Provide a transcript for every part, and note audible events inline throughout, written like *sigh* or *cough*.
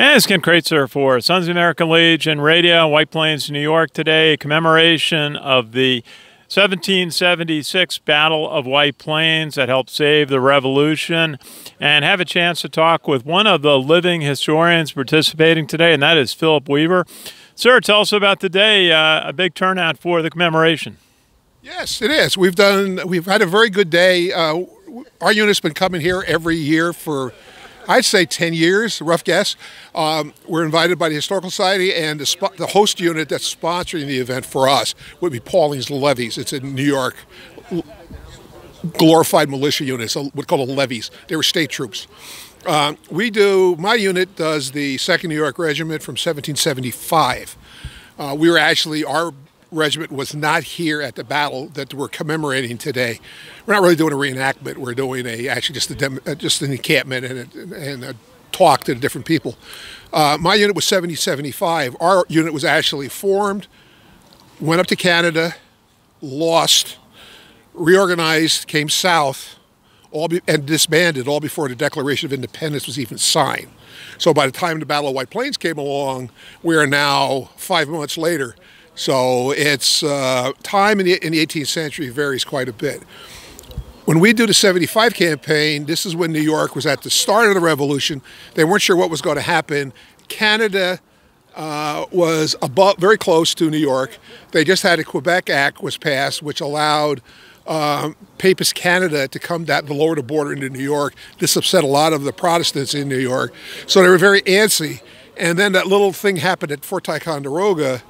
And it's Ken Kraetzer for Sons of American Legion Radio, White Plains, New York today, commemoration of the 1776 Battle of White Plains that helped save the Revolution, and have a chance to talk with one of the living historians participating today, and that is Philip Weaver. Sir, tell us about the day, uh, a big turnout for the commemoration. Yes, it is. We've done. We've had a very good day. Uh, our unit's been coming here every year for I'd say 10 years, rough guess. Um, we're invited by the Historical Society, and the, the, host unit that's sponsoring the event for us would be Pawling's Levies. It's in New York. Glorified militia units, we call them levies. They were state troops. Uh, we do, my unit does the 2nd New York Regiment from 1775. Uh, we were actually, our regiment was not here at the battle that we're commemorating today. We're not really doing a reenactment. We're doing a actually just a uh, just an encampment and a, and a talk to different people. Uh, my unit was 7075. Our unit was actually formed, went up to Canada, lost, reorganized, came south, all be, and disbanded all before the Declaration of Independence was even signed. So by the time the Battle of White Plains came along, we are now five months later so it's uh, time in the, in the 18th century varies quite a bit. When we do the 75 campaign, this is when New York was at the start of the revolution. They weren't sure what was going to happen. Canada uh, was above, very close to New York. They just had a Quebec Act was passed, which allowed um, Papist Canada to come down to lower the border into New York. This upset a lot of the Protestants in New York, so they were very antsy. And then that little thing happened at Fort Ticonderoga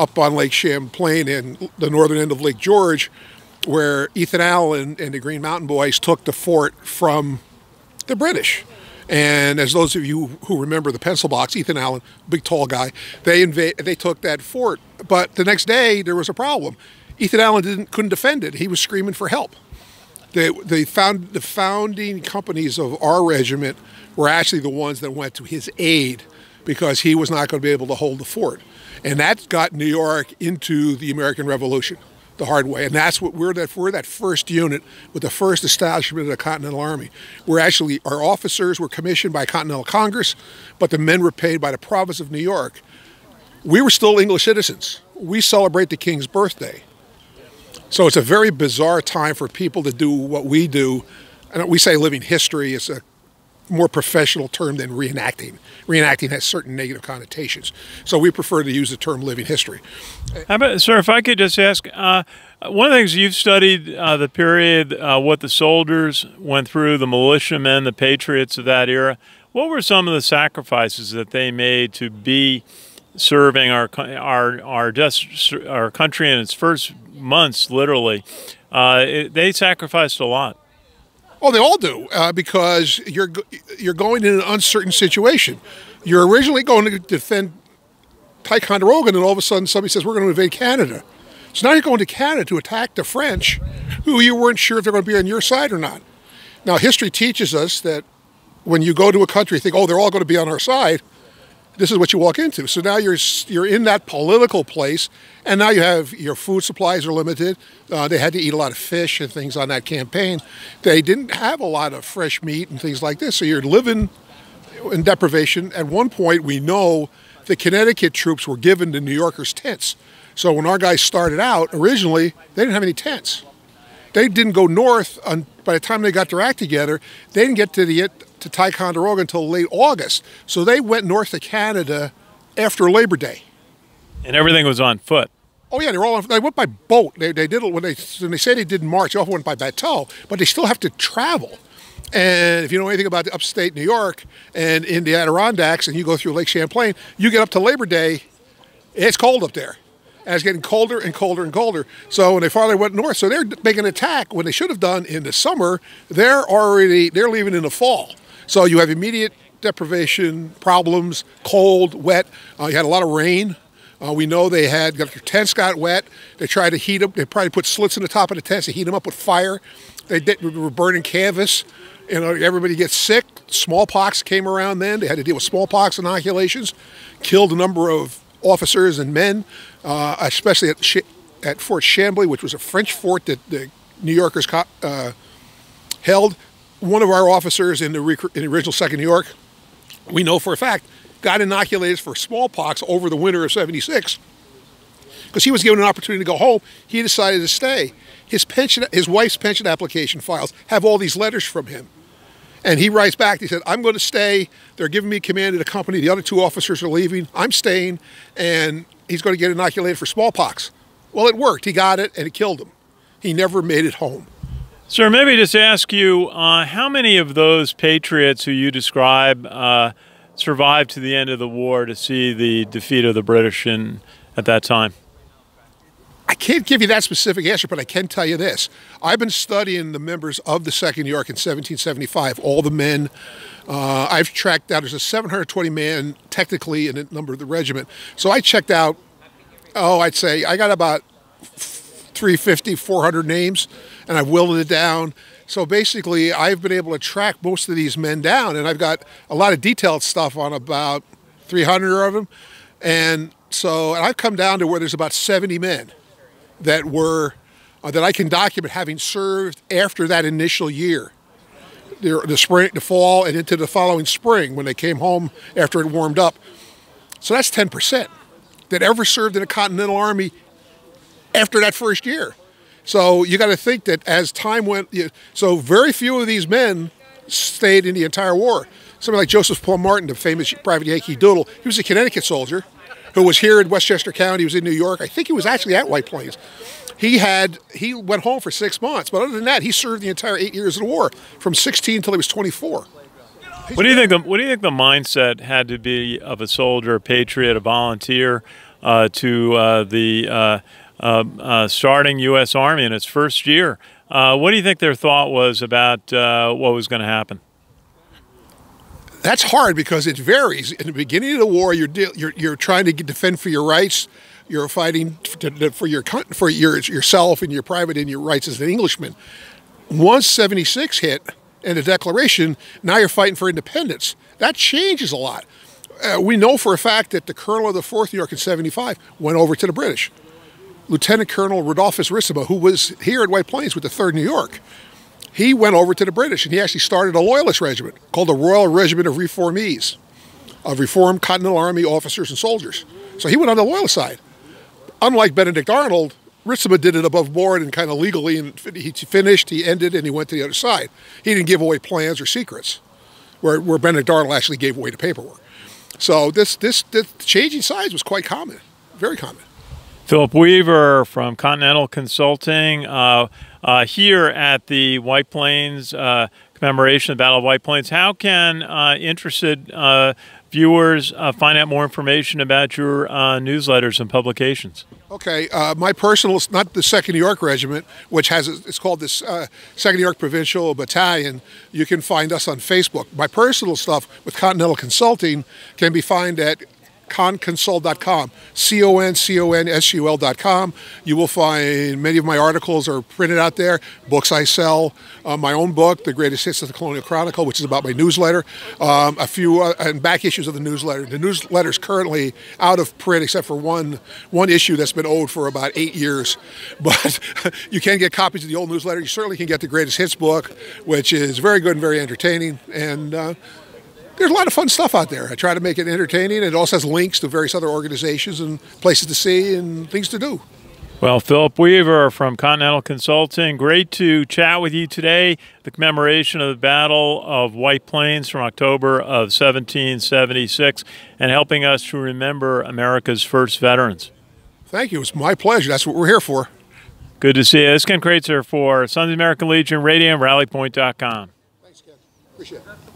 up on Lake Champlain in the northern end of Lake George, where Ethan Allen and the Green Mountain Boys took the fort from the British. And as those of you who remember the pencil box, Ethan Allen, big tall guy, they invade, they took that fort. But the next day there was a problem. Ethan Allen didn't couldn't defend it. He was screaming for help. They, they found the founding companies of our regiment were actually the ones that went to his aid because he was not going to be able to hold the fort. And that got New York into the American Revolution the hard way. And that's what we're that we're that first unit with the first establishment of the Continental Army. We're actually our officers were commissioned by Continental Congress, but the men were paid by the province of New York. We were still English citizens. We celebrate the King's birthday. So it's a very bizarre time for people to do what we do. And we say living history. is a more professional term than reenacting. Reenacting has certain negative connotations. So we prefer to use the term living history. How about, sir, if I could just ask, uh, one of the things you've studied uh, the period, uh, what the soldiers went through, the militiamen, the patriots of that era. What were some of the sacrifices that they made to be serving our our our just our country in its first months? Literally, uh, it, they sacrificed a lot. Oh, they all do uh, because you're you're going in an uncertain situation. You're originally going to defend Ticonderoga, and all of a sudden somebody says we're going to invade Canada. So now you're going to Canada to attack the French, who you weren't sure if they're going to be on your side or not. Now, history teaches us that when you go to a country, think, oh, they're all going to be on our side this is what you walk into. So now you're you're in that political place, and now you have your food supplies are limited. Uh, they had to eat a lot of fish and things on that campaign. They didn't have a lot of fresh meat and things like this. So you're living in deprivation. At one point, we know the Connecticut troops were given to New Yorkers tents. So when our guys started out originally, they didn't have any tents. They didn't go north. On, by the time they got their act together, they didn't get to the to Ticonderoga until late August. So they went north to Canada after Labor Day. And everything was on foot. Oh yeah, they were all on, they went by boat. They, they did when they when they say they did in March, they all went by bateau, but they still have to travel. And if you know anything about the upstate New York and in the Adirondacks, and you go through Lake Champlain, you get up to Labor Day, it's cold up there. And it's getting colder and colder and colder. So when they finally went north, so they're making an attack when they should have done in the summer. They're already they're leaving in the fall. So you have immediate deprivation problems, cold, wet. Uh, you had a lot of rain. Uh, we know they had got their tents got wet. They tried to heat them. They probably put slits in the top of the tents to heat them up with fire. They did, were burning canvas. You know, everybody gets sick. Smallpox came around then. They had to deal with smallpox inoculations. Killed a number of officers and men, uh, especially at, at Fort Chambly, which was a French fort that the New Yorkers uh, held one of our officers in the, in the original Second New York we know for a fact, got inoculated for smallpox over the winter of 76 because he was given an opportunity to go home. He decided to stay. His pension, his wife's pension application files have all these letters from him. And he writes back, he said, I'm going to stay. They're giving me command of the company. The other two officers are leaving. I'm staying. And he's going to get inoculated for smallpox. Well, it worked. He got it and it killed him. He never made it home. Sir, maybe just ask you uh, how many of those patriots who you describe uh, survived to the end of the war to see the defeat of the British in, at that time? Can't give you that specific answer, but I can tell you this. I've been studying the members of the 2nd New York in 1775, all the men. Uh, I've tracked down, there's a 720 man technically in the number of the regiment. So I checked out, oh, I'd say I got about 350, 400 names, and I've whittled it down. So basically, I've been able to track most of these men down, and I've got a lot of detailed stuff on about 300 of them. And so and I've come down to where there's about 70 men that were uh, that I can document having served after that initial year, the, the spring, the fall, and into the following spring when they came home after it warmed up. So that's 10% that ever served in a Continental Army after that first year. So you got to think that as time went, so very few of these men stayed in the entire war. Somebody like Joseph Paul Martin, the famous Private Yankee Doodle, he was a Connecticut soldier who was here in Westchester County. He was in New York. I think he was actually at White Plains. He had he went home for six months, but other than that, he served the entire eight years of the war, from 16 until he was 24. What do you think? The, what do you think the mindset had to be of a soldier, a patriot, a volunteer, uh, to uh, the uh, uh, uh starting U.S. Army in its first year? Uh, what do you think their thought was about what was going to happen? That's hard because it varies. In the beginning of the war, you're you're, you're trying to defend for your rights. You're fighting for your for your yourself and your private and your rights as an Englishman. Once 76 hit and the Declaration, now you're fighting for independence. That changes a lot. Uh, we know for a fact that the colonel of the 4th New York in 75 went over to the British. Lieutenant Colonel Rudolphus Ritzema, who was here at White Plains with the 3rd New York, he went over to the British and he actually started a loyalist regiment called the Royal Regiment of Reformees, of Reformed Continental Army officers and soldiers. So he went on the loyalist side. Unlike Benedict Arnold, Ritzema did it above board and kind of legally, and he finished, he ended, and he went to the other side. He didn't give away plans or secrets, where, where Benedict Arnold actually gave away the paperwork. So this, this, this changing sides was quite common, very common. Philip Weaver from Continental Consulting. Uh, uh, here at the White Plains uh, commemoration of the Battle of White Plains. How can uh, interested uh, viewers uh, find out more information about your newsletters and publications? Okay, my personal, not the Second New York Regiment, which has it's called this Second New York Provincial Battalion. You can find us on Facebook. My personal stuff with Continental Consulting can be found at conconsult.com, C-O-N-C-O-N-S-U-L.com. You will find many of my articles are printed out there, books I sell, uh, my own book, The Greatest Hits of the Colonial Chronicle, which is about my newsletter, um, a few uh, and back issues of the newsletter. The newsletter is currently out of print except for one, one issue that's been owed for about eight years. *laughs* But *laughs* you can get copies of the old newsletter. You certainly can get the Greatest Hits book, which is very good and very entertaining. And uh, there's a lot of fun stuff out there. I try to make it entertaining. It also has links to various other organizations and places to see and things to do. Well, Philip Weaver from Continental Consulting, great to chat with you today. The commemoration of the Battle of White Plains from October of 1776 and helping us to remember America's first veterans. Thank you. It's my pleasure. That's what we're here for. Good to see you. This is Ken Kraetzer for Sons of American Legion Radio and RallyPoint.com. Thanks, Ken. Appreciate it.